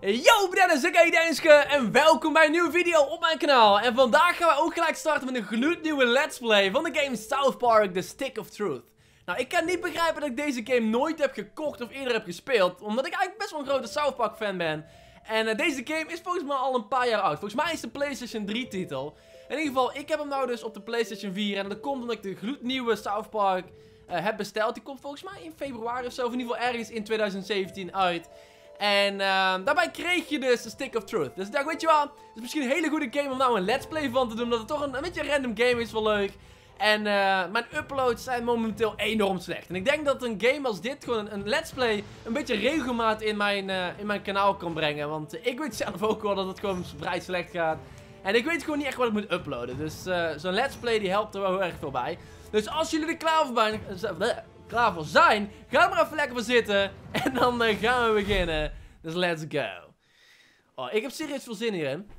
Yo Dennis, ik heet Denske en welkom bij een nieuwe video op mijn kanaal. En vandaag gaan we ook gelijk starten met een gloednieuwe let's play van de game South Park The Stick of Truth. Nou, ik kan niet begrijpen dat ik deze game nooit heb gekocht of eerder heb gespeeld, omdat ik eigenlijk best wel een grote South Park fan ben. En uh, deze game is volgens mij al een paar jaar oud. Volgens mij is een PlayStation 3 titel. In ieder geval, ik heb hem nou dus op de PlayStation 4 en dat komt omdat ik de gloednieuwe South Park uh, heb besteld. Die komt volgens mij in februari of zo, of in ieder geval ergens in 2017 uit. En uh, daarbij kreeg je dus de Stick of Truth. Dus ik dacht, weet je wel, het is misschien een hele goede game om nou een let's play van te doen. Omdat het toch een, een beetje een random game is, wel leuk. En uh, mijn uploads zijn momenteel enorm slecht. En ik denk dat een game als dit, gewoon een, een let's play, een beetje regelmaat in mijn, uh, in mijn kanaal kan brengen. Want ik weet zelf ook wel dat het gewoon vrij slecht gaat. En ik weet gewoon niet echt wat ik moet uploaden. Dus uh, zo'n let's play die helpt er wel heel erg veel bij. Dus als jullie er klaar voor zijn klaar voor zijn, ga maar even lekker voor zitten. En dan uh, gaan we beginnen. Dus let's go. Oh, ik heb serieus veel zin hierin.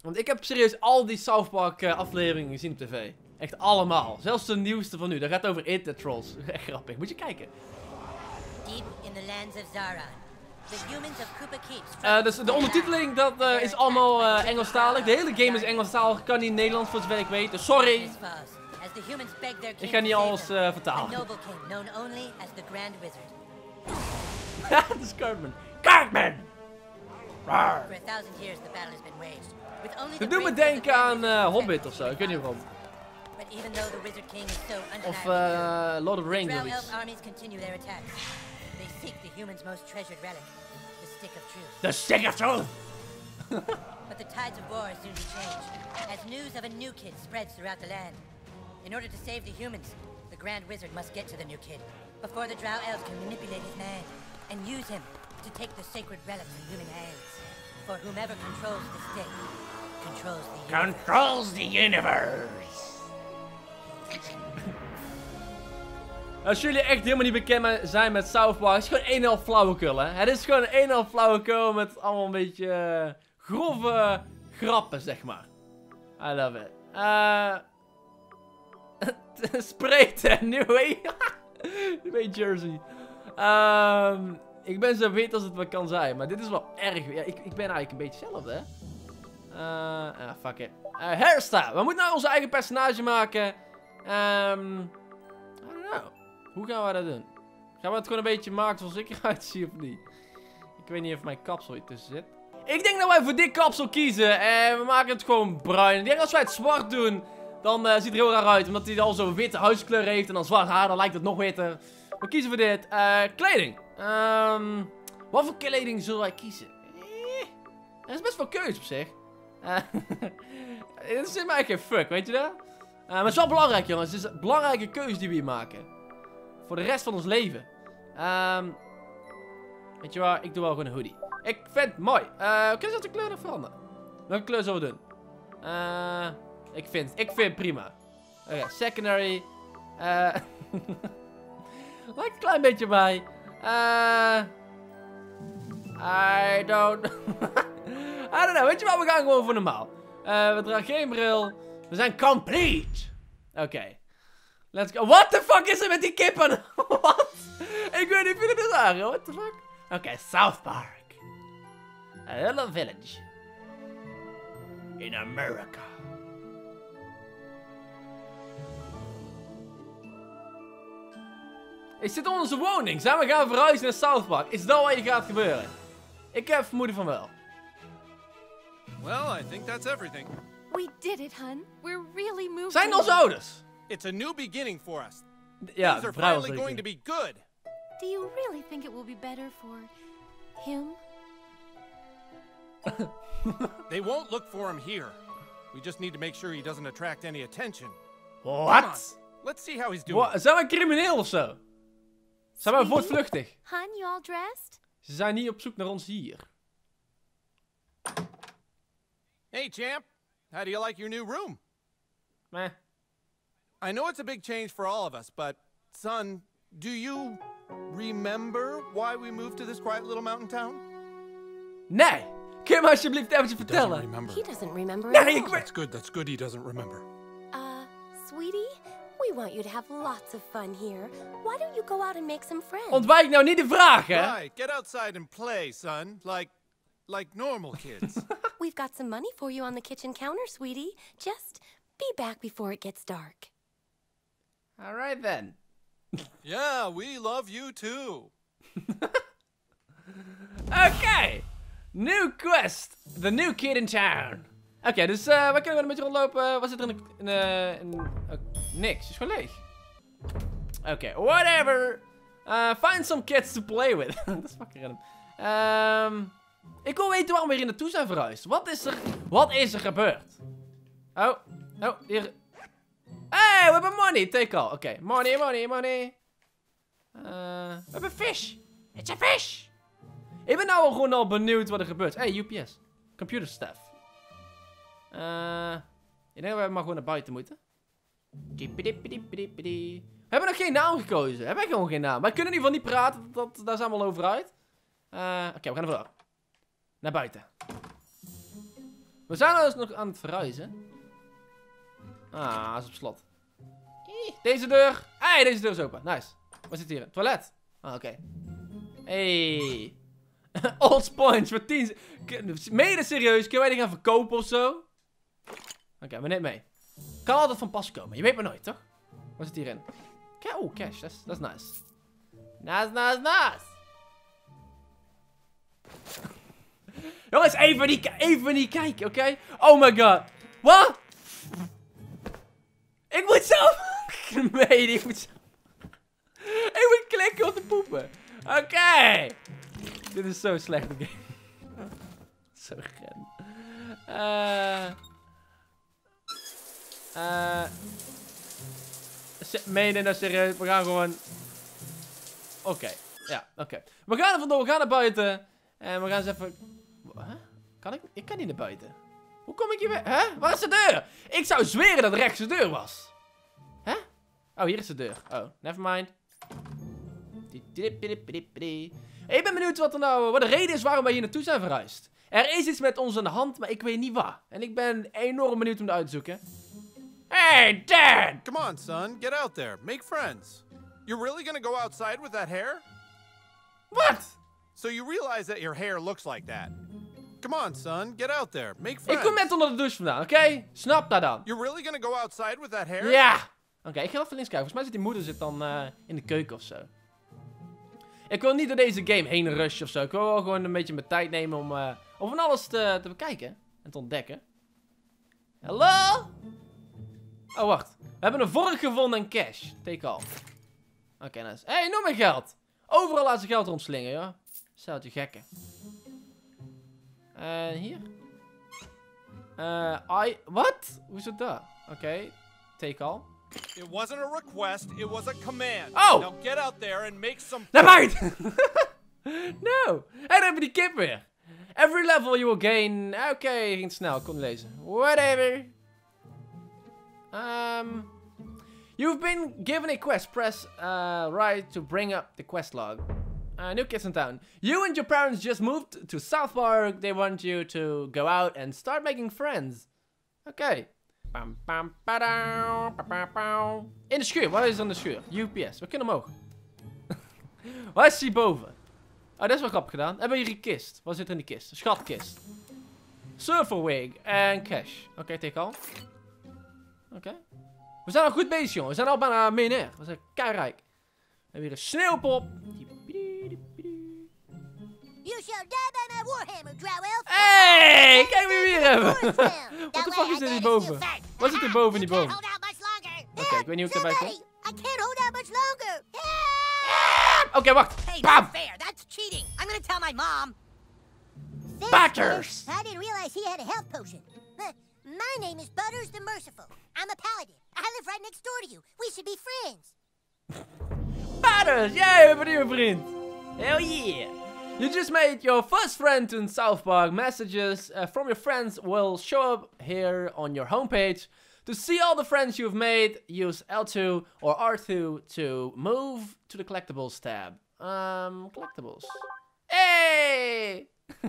Want ik heb serieus al die South Park uh, afleveringen gezien op tv. Echt allemaal. Zelfs de nieuwste van nu. Dat gaat over the Trolls. Echt grappig. Moet je kijken. Deep in the lands of Zaron. The humans of Koopa Keeps. Uh, dus de ondertiteling dat uh, is allemaal uh, Engelstalig. De hele game is Engelstalig. Kan niet Nederlands voor zover ik weet. Dus sorry. Ik ga niet alles uh, vertalen. Dat is Cartman. Cartman! Het doet me denken aan uh, Hobbit of zo, ik weet niet waarom. Of uh, Lord of the Rings of iets. The Stick of Truth! but the tides of war soon change, as news of a new kid spreads throughout the land. In order to save the humans, the Grand Wizard must get to the new kid before the Drow Elves can manipulate his mind and use him to take the sacred relics in human hands. For whomever controls the stick controls the universe. Controls the universe. Als jullie echt helemaal niet bekend zijn met South Park, het is gewoon een en half flauwekul, hè? Het is gewoon een en half flauwekul met allemaal een beetje uh, grove grappen, zeg maar. I love it. Uh, Spreten, nu weet Jersey. Um, ik ben zo wit als het maar kan zijn. Maar dit is wel erg. Ja, ik, ik ben eigenlijk een beetje hetzelfde, hè. Uh, ah, fuck it. Uh, hairstyle. We moeten nou onze eigen personage maken. Um, I don't know. Hoe gaan we dat doen? Gaan we het gewoon een beetje maken zoals ik eruit zie of niet? Ik weet niet of mijn kapsel hier tussen zit. Ik denk dat wij voor dit kapsel kiezen. En we maken het gewoon bruin. Ik denk als wij het zwart doen, dan uh, ziet er heel raar uit. Omdat hij al zo'n witte huiskleur heeft en dan zwart haar, dan lijkt het nog witter. We kiezen voor dit. Uh, kleding. Um, wat voor kleding zullen wij kiezen? Eh, er is best wel keus op zich. Het is mij geen fuck, weet je dat? Maar het is wel belangrijk, jongens. Het is een belangrijke keuze die we hier maken. Voor de rest van ons leven. Um, weet je waar? Ik doe wel gewoon een hoodie. Ik vind het mooi. Uh, kunnen ze de kleur nog veranderen? Welke kleur zullen we doen? Eh... Ik vind, ik vind prima. Oké, secondary. Uh, Lijkt een klein beetje bij. Uh, I don't... I don't know. Weet je wat? We gaan gewoon voor normaal. Uh, we dragen geen bril. We zijn complete. Oké. Let's go. What the fuck is er met die kippen? Wat? Ik weet niet of jullie dit zagen. What the fuck? Oké, South Park. A little village. In America. Ik zit in onze woning. Zijn we gaan verhuizen naar South Park? Is dat wat hier gaat gebeuren? Ik heb vermoeden van wel. Well, I think that's everything. We did it, hun. We're really moving. Zijn onze ouders? It's a new beginning for us. Ja, Things are finally going to be good. Do you really think it will be better for him? they won't look for him here. We just need to make sure he doesn't attract any attention. What? Let's see how he's doing. What? Zijn we een crimineel of zo? Zijn we voortvluchtig? Hun, you all dressed? Ze zijn niet op zoek naar ons hier. Hey, champ. How do you like your new room? Meh. I know it's a big change for all of us, but son, do you remember why we moved to this quiet little mountain town? Nee. Kun je me alsjeblieft eventjes vertellen? He doesn't remember nee, ik That's good, that's good he doesn't remember. Uh, sweetie? We want you to have lots of fun here. Why don't you go out and make some friends? Ontwijk nou niet de vraag, hè? Right, get outside and play, son. Like, like normal kids. We've got some money for you on the kitchen counter, sweetie. Just be back before it gets dark. Alright then. yeah, we love you too. okay. New quest. The new kid in town. Oké, dus eh waar kunnen we een beetje rondlopen? Wat zit er in de... In, de- in, oh, niks, is gewoon leeg. Oké, whatever. Uh, find some kids to play with. Dat is fucking random. Ehm, ik wil weten waarom we hier naartoe zijn verhuisd. Wat is er... Wat is er gebeurd? Oh, oh, hier... Hey, we hebben money. Take all. Oké, money, money, money. Eh, we hebben fish. It's a fish. Ik ben nou gewoon al benieuwd wat er gebeurt. Hey, UPS. Computer staff. Eh, ik denk dat we maar gewoon naar buiten moeten. We hebben nog geen naam gekozen. We hebben gewoon geen naam. Wij kunnen in ieder geval niet praten. Dat, daar zijn we al over uit. Eh, Oké, we gaan ervoor. Naar buiten. We zijn dus nog aan het verhuizen. Ah, is op slot. Deze deur. Hey, deze deur is open. Nice. Wat zit hier? Toilet. Ah, oké. Hey. Old Sponge voor 10. K- Mede serieus, kunnen wij die gaan verkopen of zo? Oké, maar neem mee. Kan altijd van pas komen. Je weet maar nooit, toch? Wat zit hierin? Oh, cash. Dat is nice. Nice, nice, nice. Jongens, even niet, even niet kijken, oké? Oh my god. Wat? Ik moet zelf... nee, ik moet zelf... Ik moet klikken om te poepen. Oké. Dit is zo slecht, de game. zo gen. Eh... se- Meen je nou serieus? We gaan gewoon... Oké. Ja, oké. We gaan er vandoor, we gaan naar buiten. En we gaan eens even... Huh? Kan ik? Ik kan niet naar buiten. Hoe kom ik hier weer? Hè? Waar is de deur? Ik zou zweren dat rechts de deur was. Hè? Oh, hier is de deur. Oh, never mind. Ik ben benieuwd wat, er nou, wat de reden is waarom wij hier naartoe zijn verhuisd. Er is iets met ons aan de hand, maar ik weet niet wat. En ik ben enorm benieuwd om het uit te zoeken. Hey, Dad! Come on, son, get out there. Make friends. You're really gonna go outside with that hair? What? So you realize that your hair looks like that. Come on, son, get out there. Make friends. Ik kom net onder de douche vandaan, oké? Snap dat dan. You're really gonna go outside with that hair? Ja! Oké, ik ga even links kijken. Volgens mij zit die moeder zit dan eh, in de keuken of zo. Ik wil niet door deze game heen rushen of zo. Ik wil wel gewoon een beetje mijn tijd nemen om, eh, om van alles te, te bekijken. En te ontdekken. Hallo? Oh, wacht. We hebben een vork gevonden en cash. Take all. Oké, nice. Hé, hey, nog meer geld. Overal laat ze geld rondslingen, joh. Steltje gekken. En hier? Eh, I... Wat? Hoe is het daar? Oké. Take all. It wasn't a request, it was a command. Oh! Now get out there and make some Naar buiten! no! En dan hebben we die kip weer. Every level you will gain... Oké, ging te snel. Niet lezen. Whatever. Um... You've been given a quest. Press uh, right to bring up the quest log. Uh, new kids in town. You and your parents just moved to South Park. They want you to go out and start making friends. Oké. Pam, pam, padam, pa, pa, pam. In de schuur. Wat is er in de schuur? UPS. We kunnen omhoog. Wat is hierboven? Oh, dat is wel grappig gedaan. Hebben een kist? Wat zit er in die kist? Schatkist. Surferwig en cash. Oké, take al. Oké. We zijn al goed bezig, jongen. We zijn al bijna miljonair. We zijn keirijk. We hebben hier een sneeuwpop. You shall die by my warhammer, drow elf. Hey, kijk wie we hier hebben. What the fuck is er hierboven? Wat zit er boven die boven? Oké, ik weet niet hoe ik daarbij kom. Oké, wacht. Bam. not fair. That's cheating. I'm gonna tell my mom. Butters. I didn't realize he had a health potion. My name is Butters the Merciful. I'm a paladin. I live right next door to you. We should be friends. Butters! Yay, we nieuwe vriend! Hell yeah! You just made your first friend in South Park. Messages uh, from your friends will show up here on your homepage. To see all the friends you've made, use L2 or R2 to move to the collectibles tab. Um, collectibles. Hey!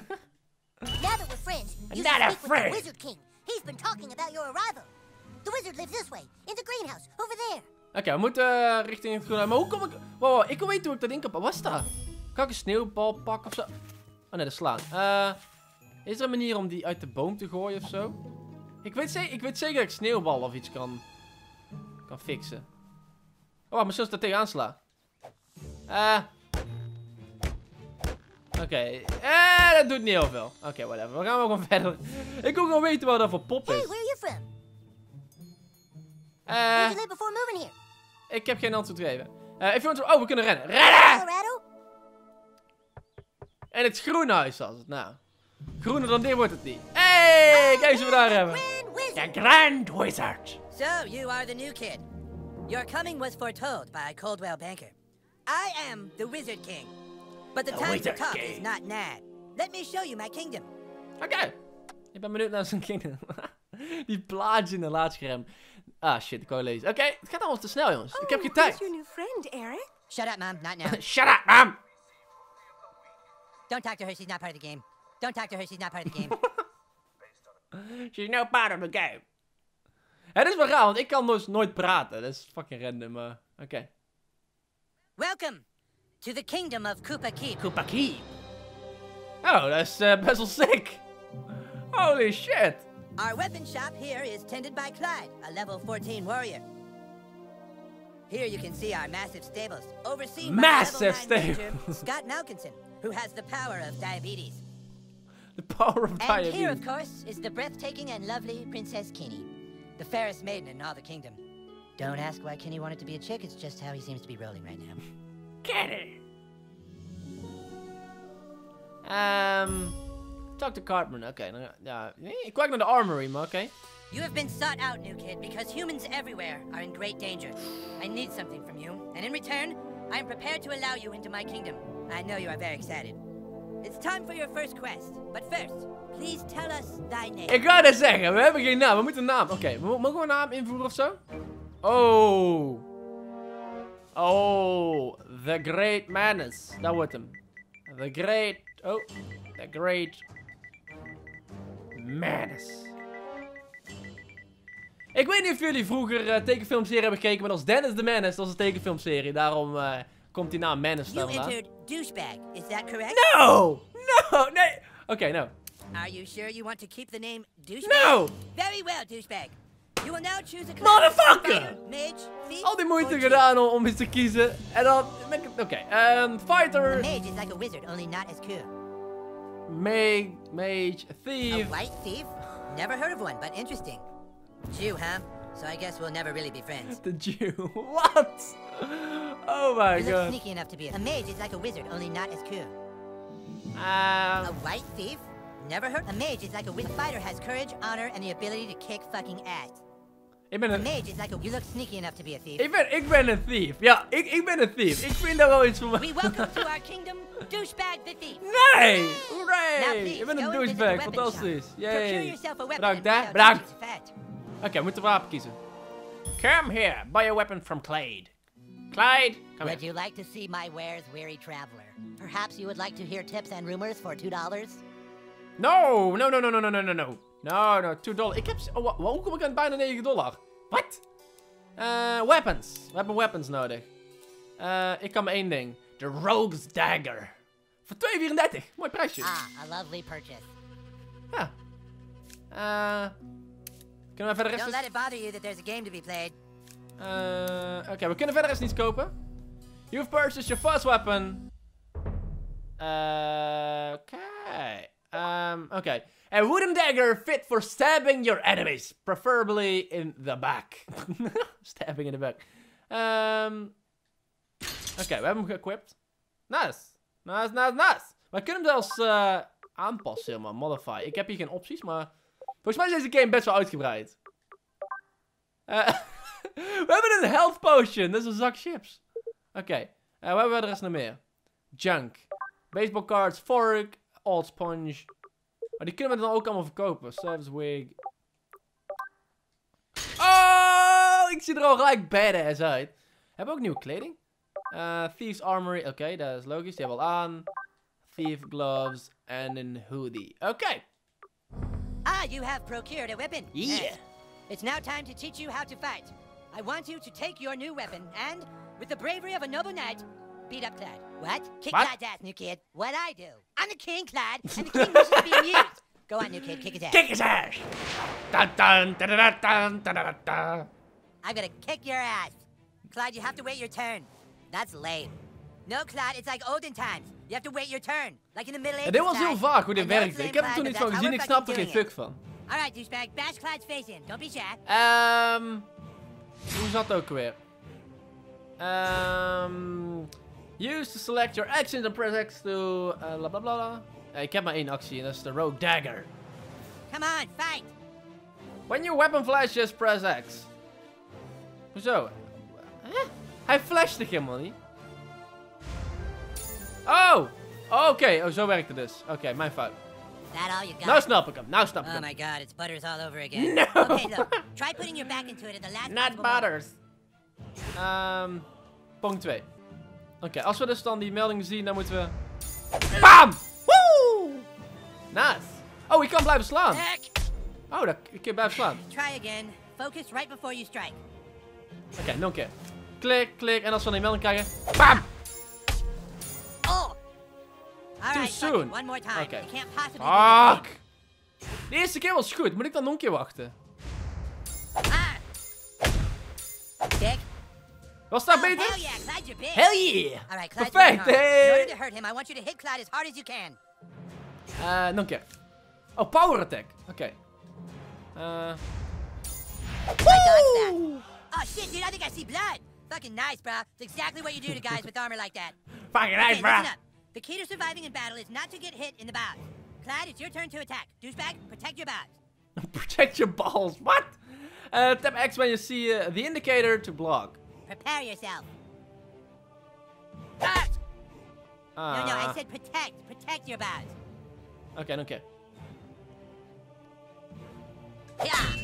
Now that we're friends, you Not should a speak with friend. the Wizard King. He's been talking about your arrival. The wizard lives this way, in the greenhouse, over there. Oké, we moeten eh, richting het groene. Maar hoe kom ik... Wow, ik wil weten hoe ik dat ding kan. Wat is dat? Kan ik een sneeuwbal pakken of zo? Oh nee, dat slaan. Eh, Is er een manier om die uit de boom te gooien of zo? Ik weet, ze- ik weet zeker dat ik sneeuwbal of iets kan, kan fixen. Oh, misschien als ik daar tegenaan sla. Eh. Oké. Eh, dat doet niet heel veel. Oké, whatever. We gaan wel gewoon verder. Ik wil gewoon weten wat dat voor pop Hey, is. where are you from? Eh, did you live before moving here? ik heb geen antwoord gegeven. Eh, if you want to... Oh, we kunnen rennen. Rennen! Colorado? En het groenhuis was het, nou. Groener dan dit wordt het niet. Hey, kijk eens wat we daar hebben. De Grand Wizard. So, you are the new kid. Your coming was foretold by Coldwell Banker. I am the Wizard King. But the, time to talk is not now. Let me show you my kingdom. Oké. Ik ben benieuwd naar zijn kingdom. Die plaatje in de laadscherm. Ah, shit, ik wou lezen. Oké, het gaat allemaal te snel, jongens. ik heb geen Who's tijd. your new friend, Eric? Shut up, Mom. Not now. Shut up, man. Don't talk to her. She's not part of the game. Don't talk to her. She's not part of the game. She's no part of the game. Het is wel raar, want ik kan dus nooit praten. Dat is fucking random, maar... Oké. Welcome to the kingdom of Koopa Keep. Koopa Keep. Oh, that's is eh, sick. Holy shit. Our weapon shop here is tended by Clyde, a level 14 warrior. Here you can see our massive stables, overseen Massive by level 9 ranger stables. Scott Malkinson, who has the power of diabetes. The power of And here, of course, is the breathtaking and lovely Princess Kenny, the fairest maiden in all the kingdom. Don't ask why Kenny wanted to be a chick, it's just how he seems to be rolling right now. Kenny. Um, talk to Cartman. Okay, dan ja. Nee, ik kijk naar de armory, maar oké. You have been sought out, new kid, because humans everywhere are in great danger. I need something from you, and in return, I am prepared to allow you into my kingdom. I know you are very excited. It's time for your first quest, but first, please tell us thy name. Ik ga het zeggen, we hebben geen naam. We moeten een naam. Oké, mo- mogen we een naam invoeren of zo? Oh. Oh, The Great Menace. Dat wordt hem. The Great... Oh, The Great Menace. Ik weet niet of jullie vroeger eh, tekenfilmserie hebben gekeken, maar dat was Dennis the Menace. Dat was een tekenfilmserie. Daarom eh, komt die naam Menace daar You entered douchebag, is that correct? No! No! Nee! Oké, nou. Are you sure you want to keep the name douchebag? No! Very well, douchebag. You will now choose a. Motherfucker! Uh, uh, um, fighter, mage, thief, Al die moeite gedaan om, om eens te kiezen. En dan... ben ik- Oké, ehm A fighter, mage is like a wizard, only not as cool. mage, mage, A thief. white thief? Never heard of one, but interesting. Jew, huh? So I guess we'll never really be friends. The Jew. What? Oh my You look god. sneaky enough to be a, a mage is like a wizard, only not as cool. Ehm, A white thief? Never heard. A mage is like a wizard. A fighter has courage, honor, and the ability to kick fucking ass. Ik ben een... Ik ben, ik ben een thief. Ja, ik, ik ben een thief. Ik vind er wel iets van. We welcome to our kingdom, douchebag the thief. Nee! Hooray! Ik ben een douchebag. Fantastisch. Yay. Bedankt, hè? Bedankt. Oké, okay, we moeten wapen kiezen. Come here. Buy a weapon from Clyde. Clyde, come here. Would you like to see my wares, weary traveler? Perhaps you would like to hear tips and rumors for $2? No, no, no, no, no, no, no, no. No, no, $2. Ik heb... Oh, waarom kom ik aan bijna 9 dollar? Wat? Eh, weapons. We hebben weapons nodig. Eh, ik kan maar één ding. De Rogue's Dagger. Voor 2,34. Mooi prijsje. Ah, a lovely purchase. Ja. Eh, kunnen we verder Don't eens... let it bother you that there's a game to be played. Oké, we kunnen verder eens niets kopen. You've purchased your first weapon. Oké. Ehm, Oké. A wooden dagger fit for stabbing your enemies. Preferably in the back. stabbing in the back. Ehm, Oké, we hebben hem geëquipped. Nice. Nice, nice, nice. We kunnen hem zelfs eh, aanpassen, helemaal. Modify. Ik heb hier geen opties, maar... Volgens mij is deze game best wel uitgebreid. Eh, we hebben een health potion. Dat is een zak chips. Oké. Eh, wat hebben we er eens nog meer? Junk. Baseball cards, fork, old sponge. Maar die kunnen we dan ook allemaal verkopen. Service wig. Oh, ik zie er al gelijk badass uit. Hebben we ook nieuwe kleding? Eh, Thieves Armory. Oké, dat is logisch. Die hebben we al aan. Thief gloves en een hoodie. Oké. Ah, you have procured a weapon. Yeah. Yes. It's now time to teach you how to fight. I want you to take your new weapon and, with the bravery of a noble knight, beat up Clyde. What? Kick What? Clyde's ass, new kid. What I do? I'm the king, Clyde, and the king wishes to be amused. Go on, new kid, kick his ass. Kick his ass! Dun dun dun dun dun dun dun dun. I'm gonna kick your ass. Clyde, you have to wait your turn. That's lame. No, Clyde, it's like olden times. You have to wait your turn. Like in the Middle Ja, Ages. dit was heel vaag hoe dit I know it's werkte. Ik heb er toen Clyde, iets but van that's gezien, ik we're er geen fuck van. it. All right, douchebag, bash Clyde's face in. Don't be shy. Ehm. hoe zat het ook weer? Ehm. Use to select your actions and press X to. eh, bla bla bla. bla. Eh, ik heb maar één actie en dat is de Rogue Dagger. Come on, fight. When your weapon flashes, press X. Hoezo? Hè? Hij flasht toch helemaal niet? Oh! Oh, Oké, oh, zo werkt het dus. Oké, mijn fout. That all you got? Nou snap ik hem, nou snap ik Oh hem. my god, it's butters all over again. No. Okay, look. Try putting your back into it at the last Not butters. Ehm, punt 2. Oké, als we dus dan die meldingen zien, dan moeten we... BAM! Woe! Nice. Oh, ik kan blijven slaan. Oh, dat, ik kan blijven slaan. Try again. Focus right before you strike. Oké, nog een keer. Klik, klik, en als we dan die melding krijgen... BAM! Oh! Too soon. it. One more time. Okay. Fuck! De eerste keer was goed, moet ik dan nog een keer wachten? Ah! Was dat Oh, hell yeah, Clyde's your bitch. Hell yeah! Alright, Clyde's Perfect. In order to hurt him, I want you to hit Clyde as hard as you can. Nog een keer. Oh, power attack. Eh. I that. Oh shit, dude, I think I see blood. Fucking nice, bro. It's exactly what you do to guys with armor like that. Fucking Okay, nice, up. The key to surviving in battle is not to get hit in the bows. Clyde, it's your turn to attack. Douchebag, protect your bows. Protect your balls. What? Uh, tap X when you see uh, the indicator to block. Prepare yourself. Ah! Ah. No, no, I said protect. Protect your bows. Oké, nog een keer. Yeah,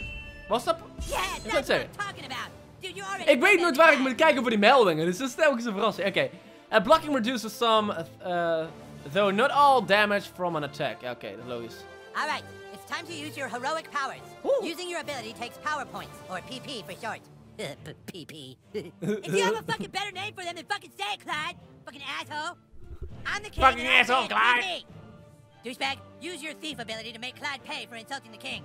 Was dat... yeah, that's what. I'm talking about. Dude, you already Ik weet nooit waar ik moet kijken voor die meldingen, dus dat is telkens een verrassing. Oké. Uh, blocking reduces some, uh, though not all damage from an attack. Oké, dat is logisch. All right, it's time to use your heroic powers. Woo. Using your ability takes power points, or PP for short. PP. if you have a fucking better name for them, then fucking say it, Clyde. Fucking asshole. I'm the king. Fucking asshole, Clyde. Douchebag, use your thief ability to make Clyde pay for insulting the king.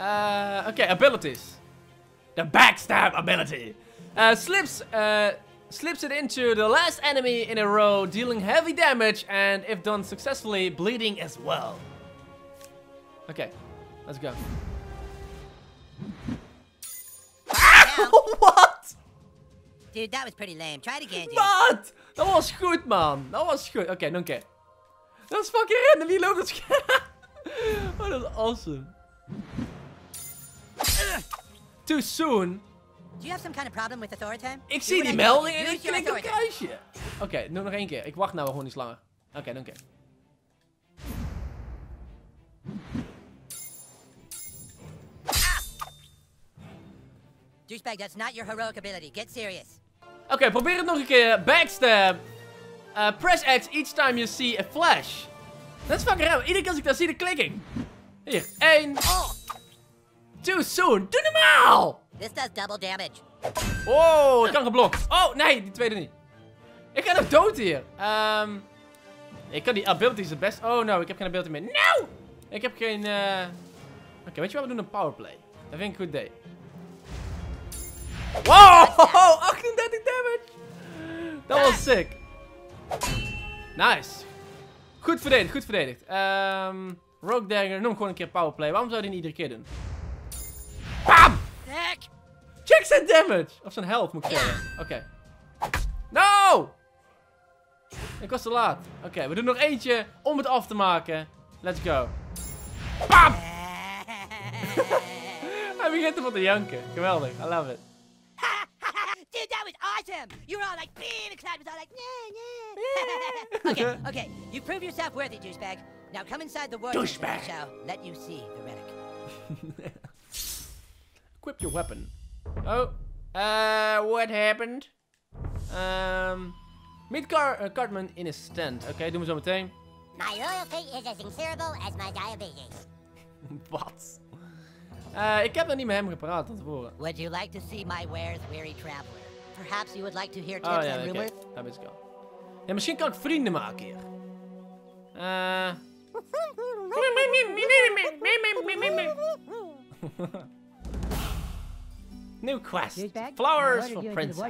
Uh, okay, abilities. The backstab ability. Uh, slips, uh, slips it into the last enemy in a row, dealing heavy damage, and if done successfully, bleeding as well. Okay, let's go. Down. What? Dude, that was pretty lame. Try it again, dude. Wat? Dat was goed, man. Dat was goed. Oké, nog een keer. Dat is fucking random. Wie loopt scherm? oh, dat is awesome. Too soon. Do you have some kind of problem with authority? Ik zie die melding en ik klik op authority. kruisje. Oké, doe nog één keer. Ik wacht nou gewoon iets langer. Oké, nog een keer. Douchebag, that's not your heroic ability. Get serious. Oké, probeer het nog een keer. Backstab. Uh, press X each time you see a flash. Dat is fucking raar. Iedere keer als ik dat zie, dan klik ik. Hier, één. Oh, Too soon. Doe normaal. this does double damage. Oh, ik kan geblokt. Oh, nee, die tweede niet. Ik ga nog dood hier. Ehm ik kan die abilities het best... Oh, no, ik heb geen ability meer. No! Ik heb geen... eh Oké, weet je wat? We doen een powerplay. Dat vind ik een goed idee. Wow! 38 damage! Dat was sick. Nice. Goed verdedigd, goed verdedigd. Ehm Rogue Dagger, noem gewoon een keer powerplay. Waarom zou je die niet iedere keer doen? Bam! Check zijn damage! Of zijn health moet ik zeggen. Oké. No! Ik was te laat. Oké, we doen nog eentje om het af te maken. Let's go. Bam! Hij begint ervan te janken. Geweldig. I love it. Dude, that was awesome! You were all like, beam, and Clyde was all like, nah, nah. okay, okay. You prove yourself worthy, douchebag. Now come inside the war Douchebag. I shall let you see the relic. Equip your weapon. Oh. Uh, what happened? Um, meet Car uh, Cartman in his stand. Oké, doen we zo meteen. My loyalty is as incurable as my diabetes. Wat? Eh, ik heb nog niet met hem gepraat van tevoren. Would you like to see my wares, weary traveler? Perhaps you would like to hear tips Oh ja, and rumors? Go. Ja, misschien kan ik vrienden maken hier. Eh, Nieuw quest. Flowers for princess.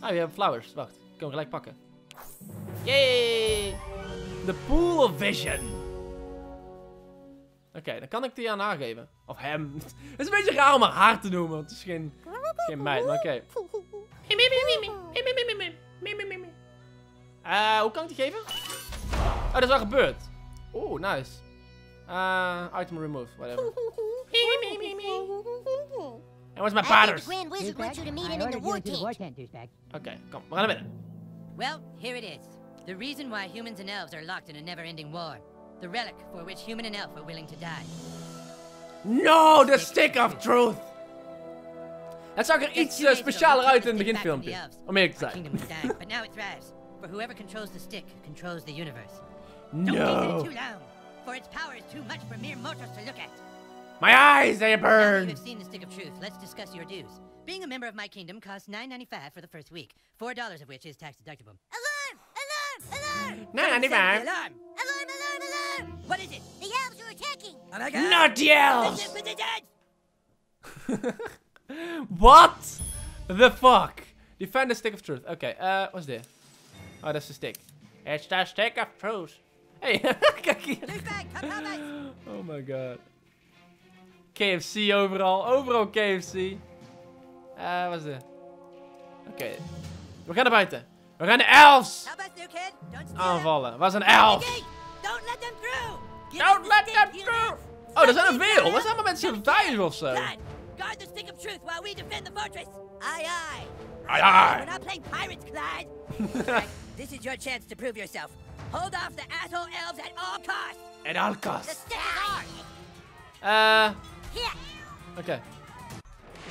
Ah, we hebben flowers. Wacht, ik kan hem gelijk pakken. Yay! The Pool of Vision. Oké, dan kan ik die aan haar geven. Of hem. Het is een beetje raar om haar haar te noemen, want het is geen, geen meid, maar oké. Eh, hoe kan ik die geven? Oh, dat is al gebeurd. Oeh, nice. Eh, item removed, whatever. En wat is mijn I think the Grand Wizard wants you to meet him in the war into the war tent. tent. Oké, kom, we gaan naar binnen. Well, here it is. The reason why humans and elves are locked in a never-ending war. The relic for which human and elf are willing to die. No, the stick of truth. Het zag er Just iets two days ago, specialer we uit in het stick back from beginfilmpje. the elves. Om eerlijk te Our zijn. kingdom was dying, but now it thrives. For whoever controls the stick controls the universe. Don't gaze No. it too long, for its power is too much for mere mortals to look at. My eyes, they Now that You've seen the stick of truth, let's discuss your dues. Being a member of my kingdom costs $9.95 for the first week, $4 of which is tax deductible. Alarm! Alarm! Alarm! Nee, nee, niet Sound waar. the alarm! Alarm! Alarm! Alarm! What is it? The elves are attacking! Oh my god! Not the elves. What the fuck? Defend the stick of truth. Oké, eh, wat is dit? Oh, dat is de stick. It's the stick of truth. Hey, kijk hier. Oh my god. KFC overal. Overal KFC. Eh, wat is dit? Oké. We gaan naar buiten. We gaan de elves aanvallen. Waar zijn elves? Gate! Don't let them through! Don't let them. Oh, er zijn er Stop veel. We zijn maar met z'n vijf of zo. Truth while we defend the fortress. Aye, aye. Aye, aye. We're not playing pirates, Clyde. Clyde, this is your chance to prove yourself. Hold off the asshole elves at all costs. En all costs. stick is ours! Eh, Here! oké.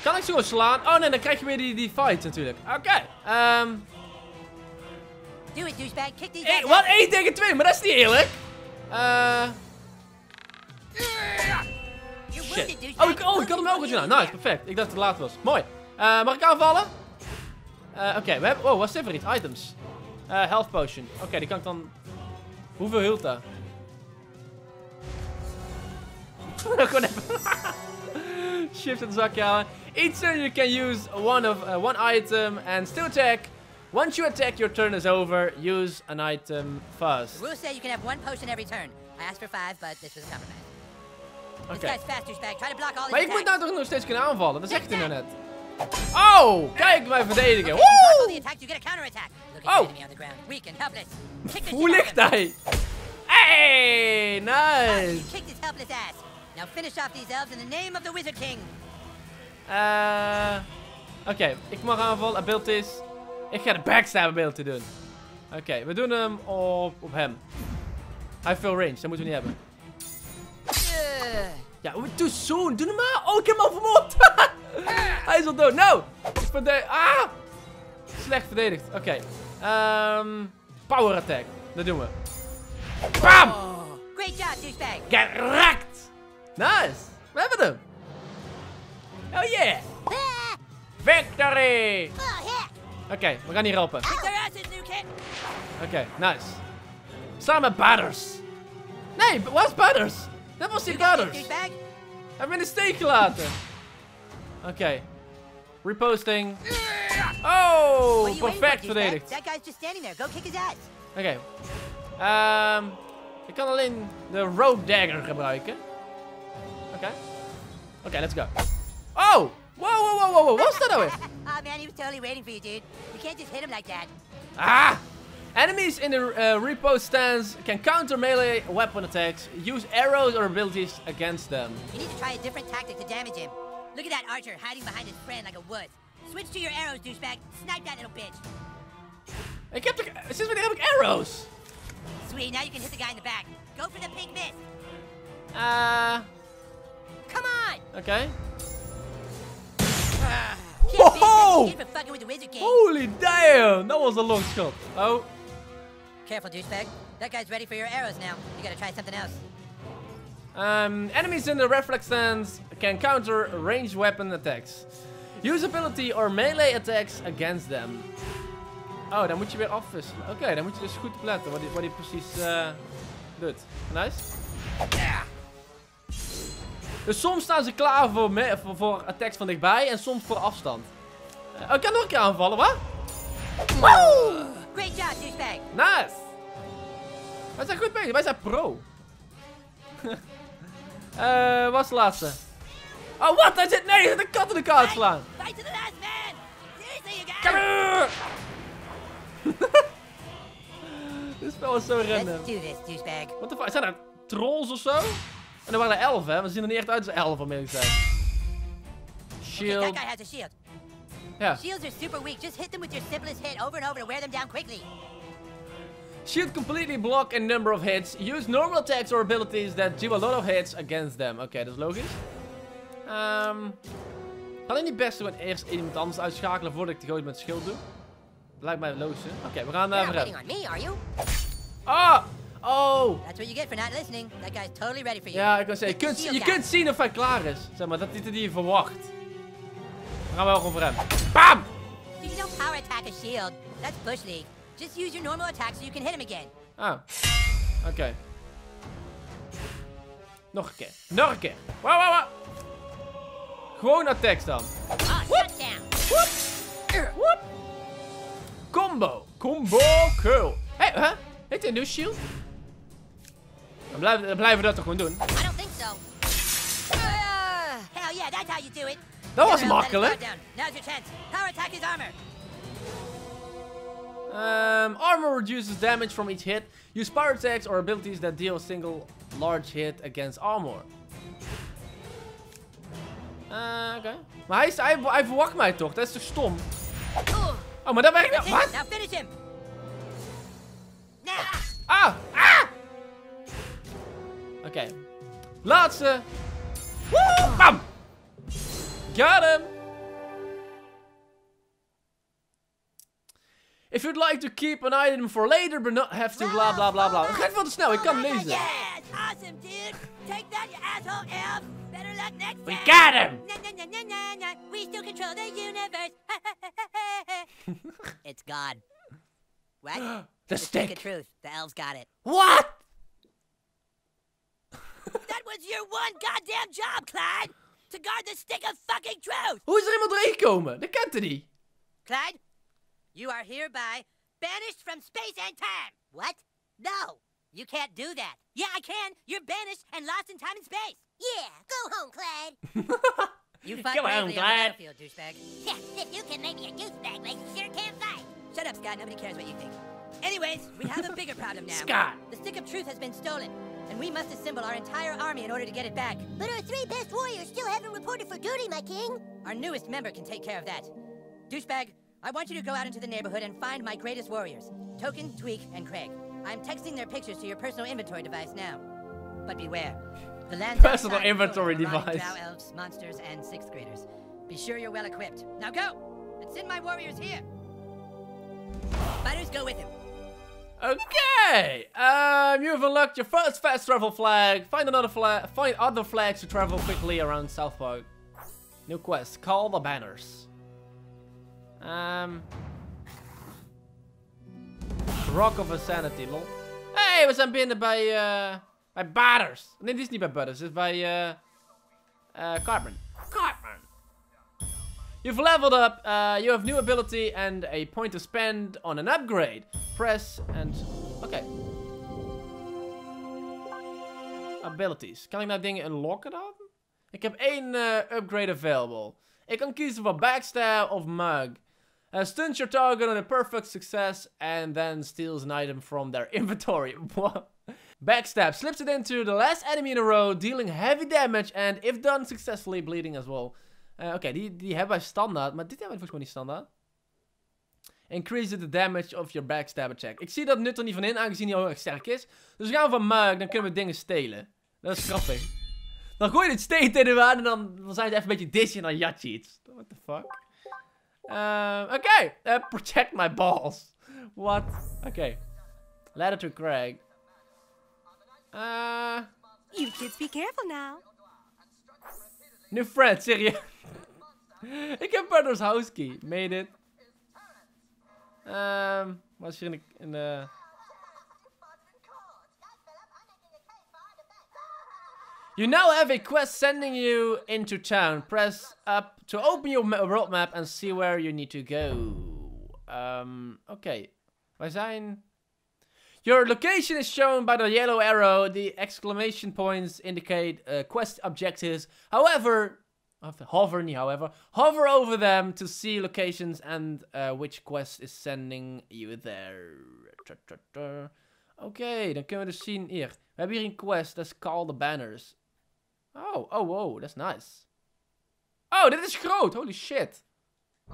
Kan ik ze gewoon slaan? Oh nee, dan krijg je weer die, die fights natuurlijk. Oké. Ehm. Do it, douchebag. Kick these Hey, elves wat? out. 1 tegen 2, maar dat is niet eerlijk. Eh. You shit. Oh, ik, oh, ik had hem wel gedaan. Nice, perfect. Ik dacht dat het laat was. Mooi. Eh, mag ik aanvallen? Eh, Oké, we hebben... Oh, wat is dit voor iets? Items. Eh, health potion. Oké, die kan ik dan... Hoeveel hield dat? Gewoon even... Shift het zakje halen. Each turn you can use one of one item and still attack. Once you attack, your turn is over. Use an item first. The rules say you can have one potion every turn. I asked for five, but this was a compromise. Oké. All Maar ik moet nou toch nog steeds kunnen aanvallen? Dat zegt hij nou net. Oh, kijk mij verdedigen. Woe! Oh. Hoe ligt hij? Hey, nice. kicked his helpless ass. Now finish off these elves in the name of the Wizard King. Eh, Oké, ik mag aanvallen. Abilities. Ik ga de backstab ability doen. Oké, we doen hem op, op hem. Hij heeft veel range, dat moeten we niet hebben. Ja, we- too soon. Doe normaal. Oh, ik heb hem al vermoord. hij is al dood. No. Ik verde- ah. Slecht verdedigd. Oké. Ehm, power attack. Dat doen we. Bam. Great job, douchebag. Gerakt! Nice! We hebben hem! Oh yeah! Ah! Victory! Oh! Oké, we gaan hier helpen. Oké, nice. Samen met Batters. Nee, waar is Batters? Dat was die You got this, Batters. douchebag. Hij heeft me in de steek gelaten. Oké. Reposting. Oh, are you waiting for, perfect verdedigd. That guy's just standing there. Go kick his ass. Oké. Ehm, ik kan alleen de Rogue Dagger gebruiken. Oké. Oké, let's go. Oh! Wow, wow, wow, wow, wow. Wat is dat nou weer? oh man, he was totally waiting for you, dude. You can't just hit him like that. Ah! Enemies in the uh, repo stance can counter melee weapon attacks. Use arrows or abilities against them. You need to try a different tactic to damage him. Look at that archer hiding behind his friend like a wood. Switch to your arrows, douchebag. Snipe that little bitch. Ik kept toch... Sinds wanneer heb ik arrows? Sweet, now you can hit the guy in the back. Go for the pink mist. Uh, Come on! oké. Shit, Whoa! that's the kid for fucking with the Wizard King. Holy damn! That was a long shot. Oh. Careful, douchebag. That guy's ready for your arrows now. You gotta try something else. Um, enemies in the reflex stance can counter ranged weapon attacks. Use ability or melee attacks against them. Oh, dan moet je weer afwisselen. Oké, dan moet je dus goed opletten wat hij, wat hij precies... eh, Doe het. Nice. Dus soms staan ze klaar voor, me- voor, voor attacks van dichtbij en soms voor afstand. Oh, ik kan nog een keer aanvallen, wat? Great job, douchebag. Nice! Wij zijn goed bezig, wij zijn pro. Eh, wat is de laatste? Oh, wat? Hij zit, nee, hij zit een kat in de kaart slaan. Fight to the last man. Seriously, you! Dit spel is zo random. Let's do this, douchebag. Wat fuck? Zijn er trolls of zo? En er waren er elf, hè? Ze zien er niet echt uit als elf, om eerlijk te zijn. Okay, Shield. that guy has a shield. Ja. Shields are super weak. Just hit them with your simplest hit over and over to wear them down quickly. Shield completely block a number of hits. Use normal attacks or abilities that do a lot of hits against them. Oké, dat is logisch. Ehm kan ik niet best gewoon eerst iemand anders uitschakelen voordat ik de goot met schild doe? Lijkt mij logisch? Oké, we gaan not verder. Ah! Oh! That's what you get for not listening. That guy's totally ready for you. Ja, ik kan zeggen, je kunt, je zien of hij klaar is. Zeg maar, dat is die je verwacht. We gaan wel gewoon voor hem. BAM! You don't power attack a shield. That's Bush League. Just use your normal attack so you can hit him again. Ah. Oké. Nog een keer. Nog een keer. Wauw, wauw, wauw. Gewoon attacks dan. Oh, shutdown. Woep. Combo. Combo kill. Hé, hey, huh? Heeft hij een shield? Dan blijven, dan blijven we dat toch gewoon doen. I don't think so. Uh, hell yeah, that's how you do it. Dat was makkelijk. go down. Now's your chance. Power attack his armor. Um, armor reduces damage from each hit. Use power attacks or abilities that deal a single large hit against armor. Uh, oké. Maar hij, is, hij, hij verwacht mij toch? Dat is toch stom? Oh, maar dat werkt it. Wat? Now finish him. Nah. Ah! Ah! Oké. Laatste. Got him! If you'd like to keep an item for later, but not have to bla bla bla bla. Het gaat veel te snel, ik kan lezen. Awesome, dude. Take that, you asshole elf. Better luck next We time. got him! Na, na, na, na, na. We still control the universe. it's gone. What? The stick of truth. The elves got it. What? That was your one goddamn job, Clyde. To guard the stick of fucking truth. Hoe is er iemand doorheen gekomen? Dat kent hij niet. Clyde, you are hereby banished from space and time. What? No, you can't do that. Yeah, I can. You're banished and lost in time and space. Yeah, go home, Clyde. You fight Come on, bravely on the Clyde. battlefield, douchebag. Yeah, if you can make me a douchebag, like you sure can't fight. Shut up, Scott. Nobody cares what you think. Anyways, we have a bigger problem now. Scott. The stick of truth has been stolen, and we must assemble our entire army in order to get it back. But our three best warriors still haven't reported for duty, my king. Our newest member can take care of that. Douchebag, I want you to go out into the neighborhood and find my greatest warriors Token, Tweak, and Craig. I'm texting their pictures to your personal inventory device now. But beware. The land's Personal outside full of inventory device. Drow elves, monsters, and sixth graders. Be sure you're well equipped. Now go! And send my warriors here! Fighters go with him. Okay. Um, you have unlocked your first fast travel flag. Find another flag. Find other flags to travel quickly around South Park. New quest. Call the banners. Um. Rock of Insanity, lol. Hey, we zijn binnen bij, eh, bij Butters. Nee, dit is niet bij Butters. Dit is bij, eh, eh, Cartman. You've leveled up, uh, you have new ability and a point to spend on an upgrade. Press and... Okay. Abilities. Kan ik nou dingen unlocken dan? Ik heb één eh, upgrade available. Ik kan kiezen voor Backstab of Mug. Uh, stuns your target on a perfect success and then steals an item from their inventory. Backstab slips it into the last enemy in a row, dealing heavy damage and, if done successfully, bleeding as well. Eh, Oké, die, die hebben wij standaard, maar dit hebben we volgens mij niet standaard. Increase the damage of your backstabber check. Ik zie dat nut er niet van in, aangezien hij heel erg sterk is. Dus we gaan van Mug, dan kunnen we dingen stelen. Dat is grappig. Dan gooi je het steed in de aan en dan, dan zijn ze even een beetje dizzy en dan jat je iets. What the fuck? Ehm, Oké, eh, protect my balls. What? Oké. Letter to Craig. Eh... You kids be careful now. New friend, serieus. ik heb key. Made it. Ehm, wat is hier in de... In de... You now have a quest sending you into town. Press up to open your world map and see where you need to go. Um, Oké, wij zijn... Your location is shown by the yellow arrow. The exclamation points indicate uh, quest objectives. However, of- hover, niet however, hover over them to see locations and uh, which quest is sending you there. Oké, dan kunnen we dus zien hier. We hebben hier een quest, is Call the Banners. Oh, oh, wow, that's nice. Oh, dit is groot, holy shit.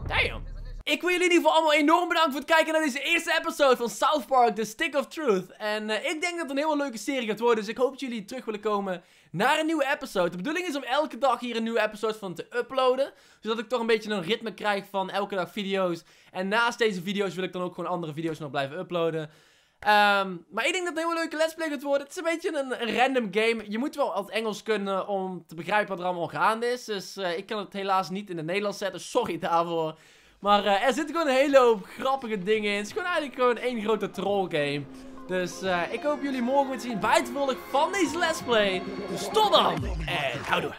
Damn. Ik wil jullie in ieder geval allemaal enorm bedanken voor het kijken naar deze eerste episode van South Park, The Stick of Truth. En eh, ik denk dat het een hele leuke serie gaat worden, dus ik hoop dat jullie terug willen komen naar een nieuwe episode. De bedoeling is om elke dag hier een nieuwe episode van te uploaden, zodat ik toch een beetje een ritme krijg van elke dag video's. En naast deze video's wil ik dan ook gewoon andere video's nog blijven uploaden. Ehm, maar ik denk dat het een hele leuke let's play gaat worden. Het is een beetje een, random game. Je moet wel het Engels kunnen om te begrijpen wat er allemaal gaande is. Dus eh, ik kan het helaas niet in het Nederlands zetten. Sorry daarvoor. Maar eh, er zitten gewoon een hele hoop grappige dingen in. Het is gewoon eigenlijk gewoon één grote troll game. Dus eh, ik hoop jullie morgen weer te zien bij het vervolg van deze let's play. Dus tot dan en houdoe.